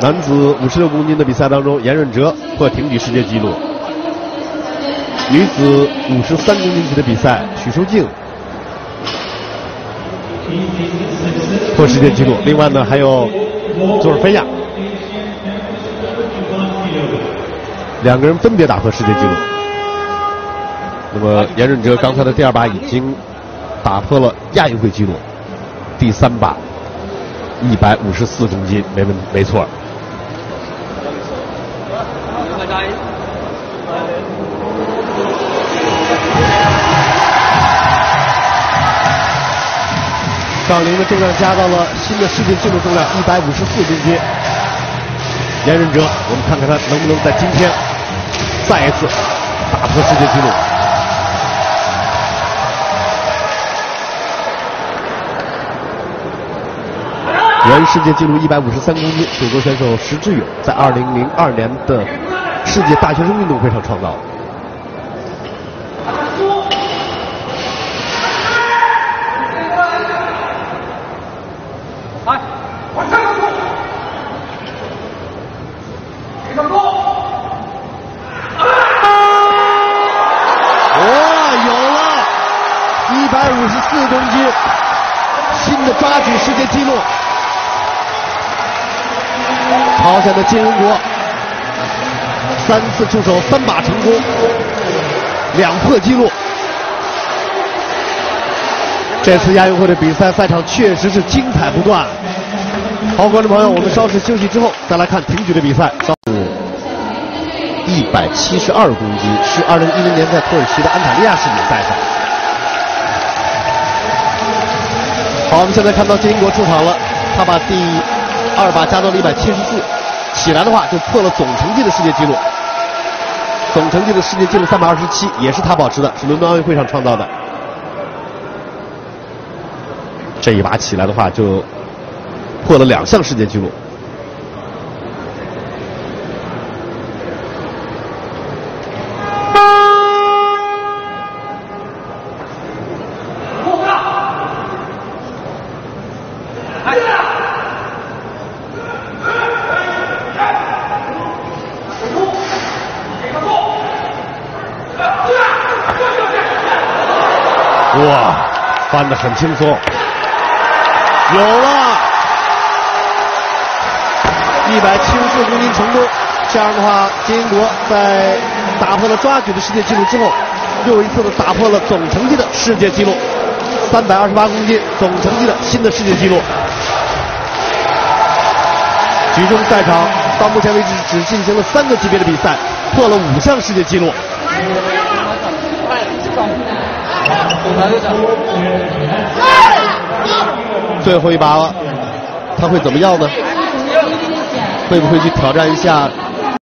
男子五十六公斤的比赛当中，严润哲破挺举世界纪录。女子五十三公斤级的比赛，许淑净破世界纪录。另外呢，还有佐尔菲亚，两个人分别打破世界纪录。那么严润哲刚才的第二把已经打破了亚运会纪录，第三把一百五十四公斤，没问没错。杠铃的重量加到了新的世界纪录重量一百五十四公斤。严润哲，我们看看他能不能在今天再一次打破世界纪录。原世界纪录一百五十三公斤，中国选手石智勇在二零零二年的世界大学生运动会上创造的。哇，有了，一百五十四公斤，新的抓举世界纪录。朝鲜的金仁国三次出手三把成功，两破纪录。这次亚运会的比赛赛场确实是精彩不断。好，观众朋友，我们稍事休息之后再来看挺举的比赛。一百七十二公斤，是二零一零年在土耳其的安塔利亚世锦赛上。好，我们现在看到金英国出场了，他把第二把加到了一百七十四，起来的话就破了总成绩的世界纪录。总成绩的世界纪录三百二十七，也是他保持的，是伦敦奥运会上创造的。这一把起来的话，就破了两项世界纪录。哇，翻得很轻松，有了，一百七十四公斤成功。这样的话，金英国在打破了抓举的世界纪录之后，又一次的打破了总成绩的世界纪录，三百二十八公斤总成绩的新的世界纪录。举重赛场到目前为止只进行了三个级别的比赛，破了五项世界纪录。最后一把了，他会怎么样呢？会不会去挑战一下